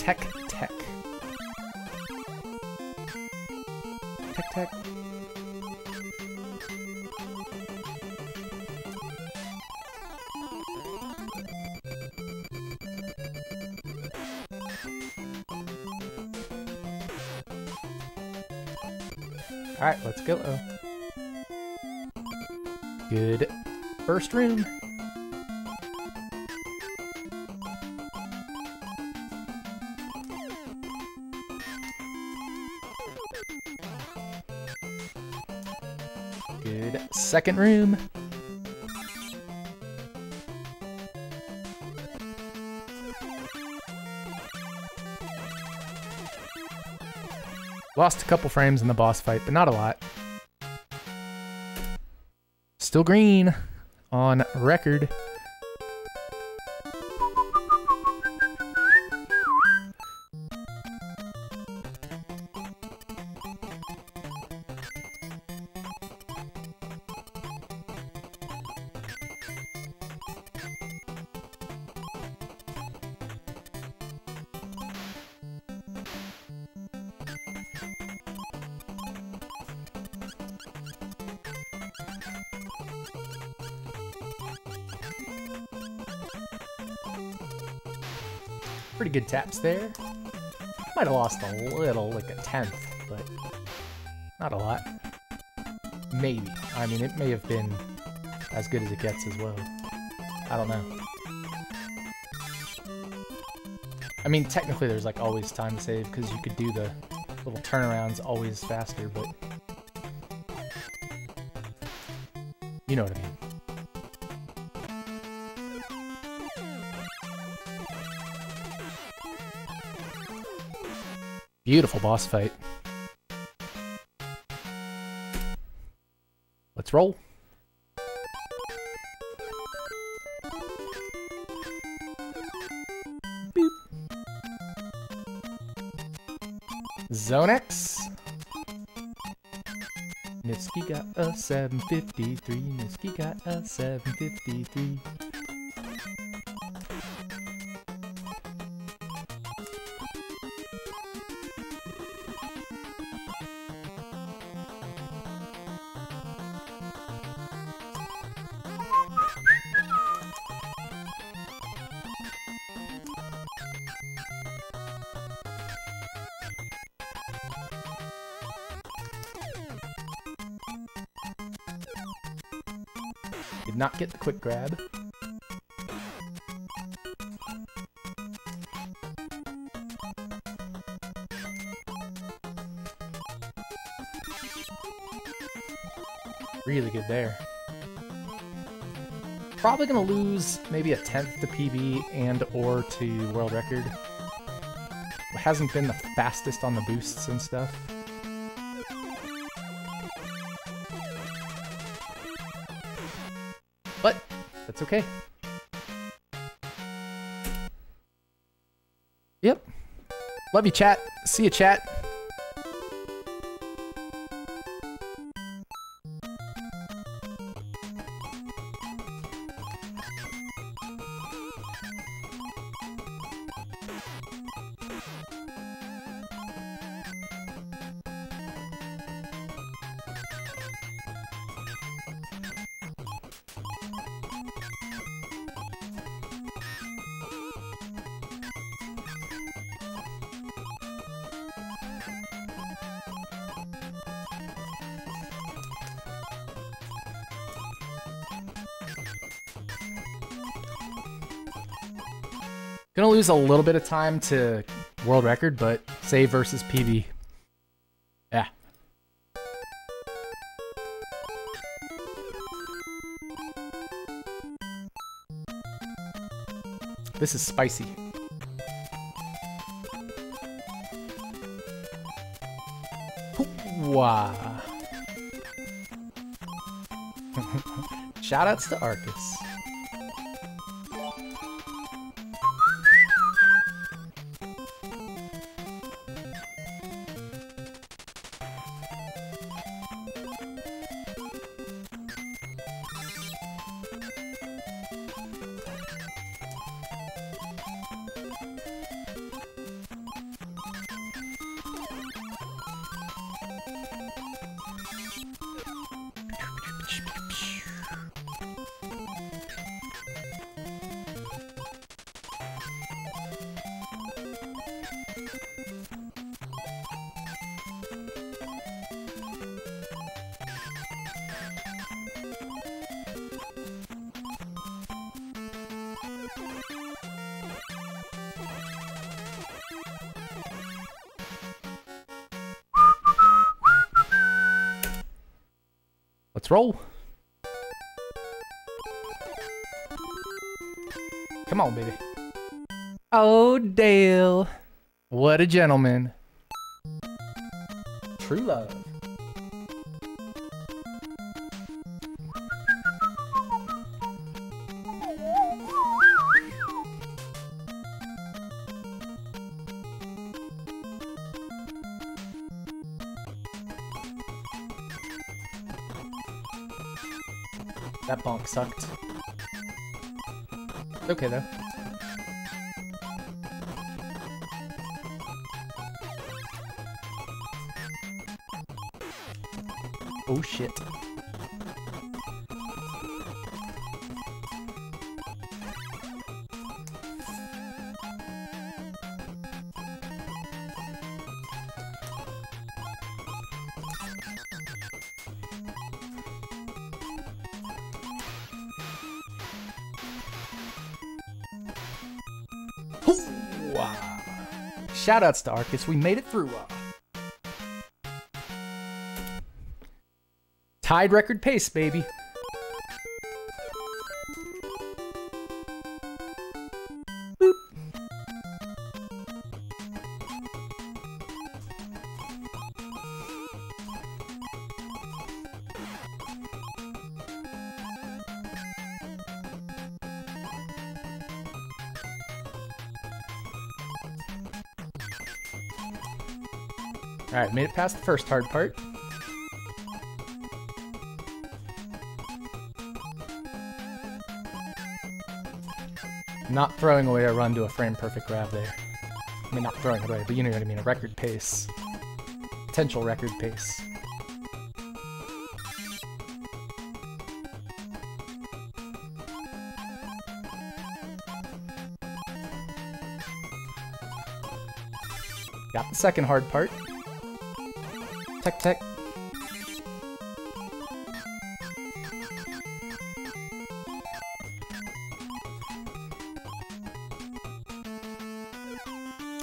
Tech Tech. Tech Tech. Alright, let's go. Good first room. Good second room. Lost a couple frames in the boss fight, but not a lot. Still green on record. Pretty good taps there. Might have lost a little, like a tenth, but not a lot. Maybe. I mean, it may have been as good as it gets as well. I don't know. I mean, technically there's like always time to save because you could do the little turnarounds always faster, but you know what I mean. Beautiful boss fight. Let's roll. Boop. X. Nitsky got a 753. Nitsky got a 753. Did not get the quick grab. Really good there. Probably gonna lose maybe a tenth to PB and or to world record. Hasn't been the fastest on the boosts and stuff. That's okay. Yep. Love you, chat. See you, chat. Gonna lose a little bit of time to world record, but save versus PB. Yeah. This is spicy. Wow. Shoutouts to Arcus. Let's roll. Come on, baby. Oh, Dale. What a gentleman. True love. That bonk sucked. Okay, though. Oh shit. Shoutouts to Arcus, we made it through. Uh. Tied record pace, baby. Alright, made it past the first hard part. Not throwing away a run to a frame perfect grab there. I mean, not throwing it away, but you know what I mean, a record pace. Potential record pace. Got the second hard part. Tech tech.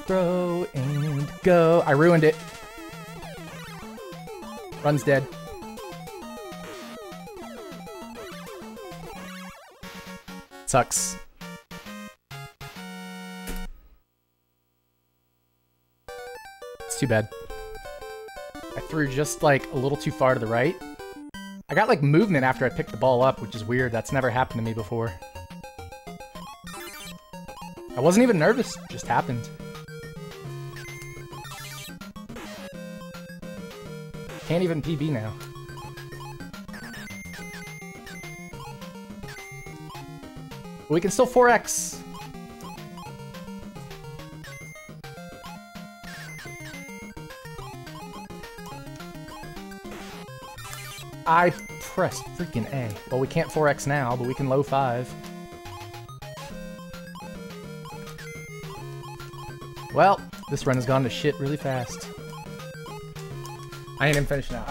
Throw and go. I ruined it. Run's dead. Sucks. It's too bad. I threw just like a little too far to the right. I got like movement after I picked the ball up, which is weird. That's never happened to me before. I wasn't even nervous, it just happened. Can't even PB now. We can still 4X. I pressed freaking A. Well, we can't 4X now, but we can low 5. Well, this run has gone to shit really fast. I ain't even finished now.